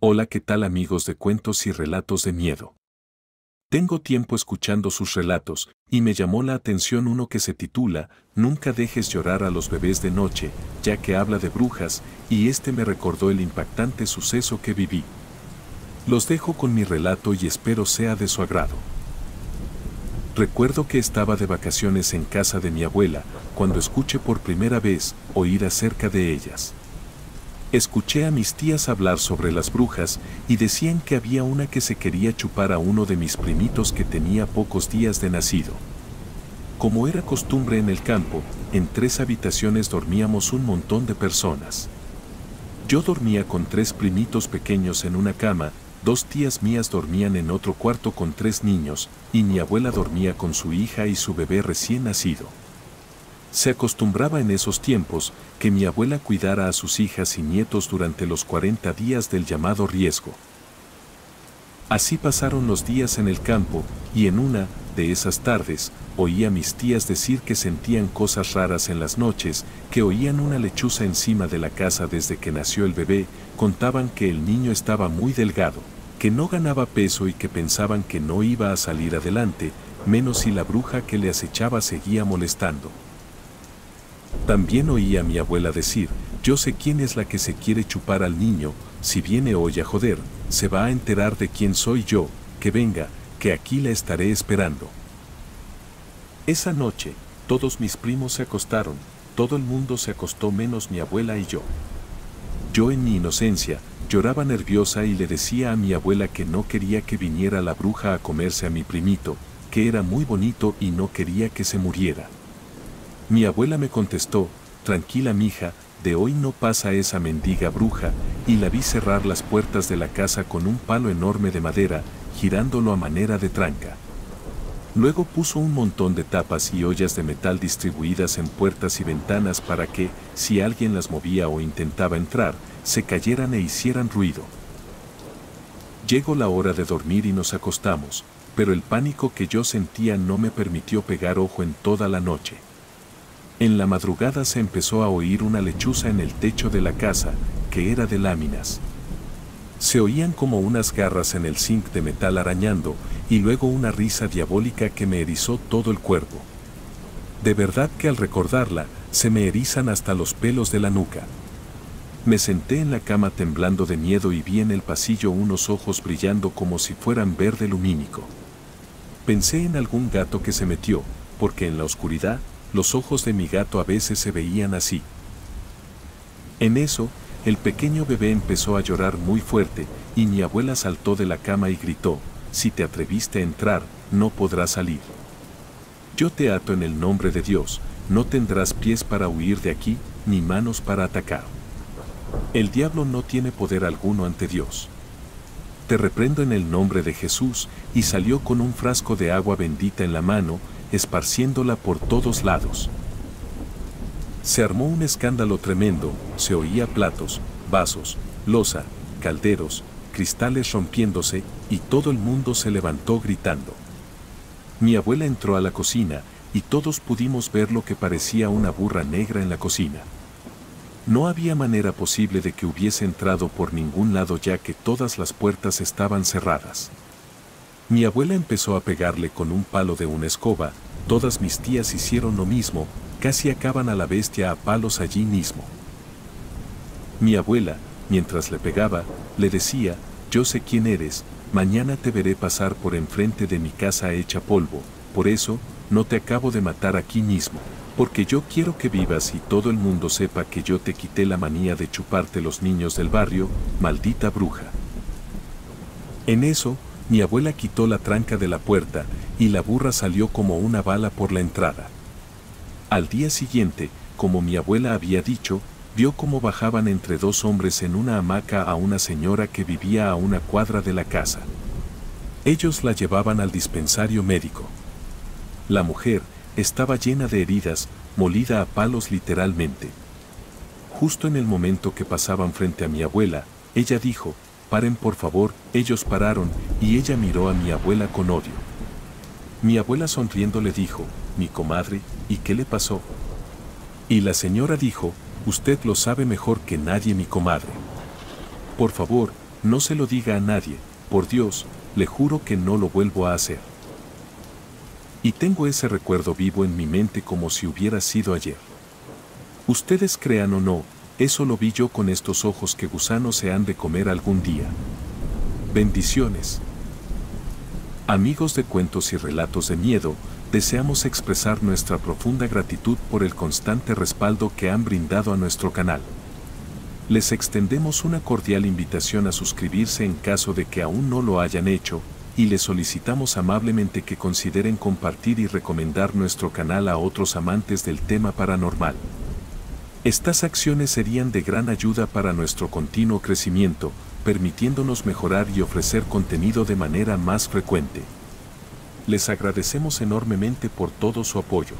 Hola, ¿qué tal amigos de cuentos y relatos de miedo? Tengo tiempo escuchando sus relatos, y me llamó la atención uno que se titula Nunca dejes llorar a los bebés de noche, ya que habla de brujas, y este me recordó el impactante suceso que viví. Los dejo con mi relato y espero sea de su agrado. Recuerdo que estaba de vacaciones en casa de mi abuela, cuando escuché por primera vez oír acerca de ellas. Escuché a mis tías hablar sobre las brujas y decían que había una que se quería chupar a uno de mis primitos que tenía pocos días de nacido. Como era costumbre en el campo, en tres habitaciones dormíamos un montón de personas. Yo dormía con tres primitos pequeños en una cama, dos tías mías dormían en otro cuarto con tres niños, y mi abuela dormía con su hija y su bebé recién nacido. Se acostumbraba en esos tiempos que mi abuela cuidara a sus hijas y nietos durante los 40 días del llamado riesgo. Así pasaron los días en el campo, y en una de esas tardes oí a mis tías decir que sentían cosas raras en las noches, que oían una lechuza encima de la casa desde que nació el bebé, contaban que el niño estaba muy delgado, que no ganaba peso y que pensaban que no iba a salir adelante, menos si la bruja que le acechaba seguía molestando. También oí a mi abuela decir, yo sé quién es la que se quiere chupar al niño, si viene hoy a joder, se va a enterar de quién soy yo, que venga, que aquí la estaré esperando. Esa noche, todos mis primos se acostaron, todo el mundo se acostó menos mi abuela y yo. Yo en mi inocencia, lloraba nerviosa y le decía a mi abuela que no quería que viniera la bruja a comerse a mi primito, que era muy bonito y no quería que se muriera. Mi abuela me contestó, tranquila mija, de hoy no pasa esa mendiga bruja, y la vi cerrar las puertas de la casa con un palo enorme de madera, girándolo a manera de tranca. Luego puso un montón de tapas y ollas de metal distribuidas en puertas y ventanas para que, si alguien las movía o intentaba entrar, se cayeran e hicieran ruido. Llegó la hora de dormir y nos acostamos, pero el pánico que yo sentía no me permitió pegar ojo en toda la noche. En la madrugada se empezó a oír una lechuza en el techo de la casa, que era de láminas. Se oían como unas garras en el zinc de metal arañando, y luego una risa diabólica que me erizó todo el cuerpo. De verdad que al recordarla, se me erizan hasta los pelos de la nuca. Me senté en la cama temblando de miedo y vi en el pasillo unos ojos brillando como si fueran verde lumínico. Pensé en algún gato que se metió, porque en la oscuridad los ojos de mi gato a veces se veían así. En eso, el pequeño bebé empezó a llorar muy fuerte, y mi abuela saltó de la cama y gritó, si te atreviste a entrar, no podrás salir. Yo te ato en el nombre de Dios, no tendrás pies para huir de aquí, ni manos para atacar. El diablo no tiene poder alguno ante Dios. Te reprendo en el nombre de Jesús, y salió con un frasco de agua bendita en la mano, esparciéndola por todos lados. Se armó un escándalo tremendo, se oía platos, vasos, losa, calderos, cristales rompiéndose, y todo el mundo se levantó gritando. Mi abuela entró a la cocina, y todos pudimos ver lo que parecía una burra negra en la cocina. No había manera posible de que hubiese entrado por ningún lado ya que todas las puertas estaban cerradas. Mi abuela empezó a pegarle con un palo de una escoba, todas mis tías hicieron lo mismo, casi acaban a la bestia a palos allí mismo. Mi abuela, mientras le pegaba, le decía, yo sé quién eres, mañana te veré pasar por enfrente de mi casa hecha polvo, por eso, no te acabo de matar aquí mismo, porque yo quiero que vivas y todo el mundo sepa que yo te quité la manía de chuparte los niños del barrio, maldita bruja. En eso, mi abuela quitó la tranca de la puerta y la burra salió como una bala por la entrada. Al día siguiente, como mi abuela había dicho, vio cómo bajaban entre dos hombres en una hamaca a una señora que vivía a una cuadra de la casa. Ellos la llevaban al dispensario médico. La mujer estaba llena de heridas, molida a palos literalmente. Justo en el momento que pasaban frente a mi abuela, ella dijo, paren por favor, ellos pararon, y ella miró a mi abuela con odio. Mi abuela sonriendo le dijo, mi comadre, ¿y qué le pasó? Y la señora dijo, usted lo sabe mejor que nadie mi comadre. Por favor, no se lo diga a nadie, por Dios, le juro que no lo vuelvo a hacer. Y tengo ese recuerdo vivo en mi mente como si hubiera sido ayer. Ustedes crean o no, eso lo vi yo con estos ojos que gusanos se han de comer algún día. Bendiciones. Amigos de cuentos y relatos de miedo, deseamos expresar nuestra profunda gratitud por el constante respaldo que han brindado a nuestro canal. Les extendemos una cordial invitación a suscribirse en caso de que aún no lo hayan hecho, y les solicitamos amablemente que consideren compartir y recomendar nuestro canal a otros amantes del tema paranormal. Estas acciones serían de gran ayuda para nuestro continuo crecimiento, permitiéndonos mejorar y ofrecer contenido de manera más frecuente. Les agradecemos enormemente por todo su apoyo.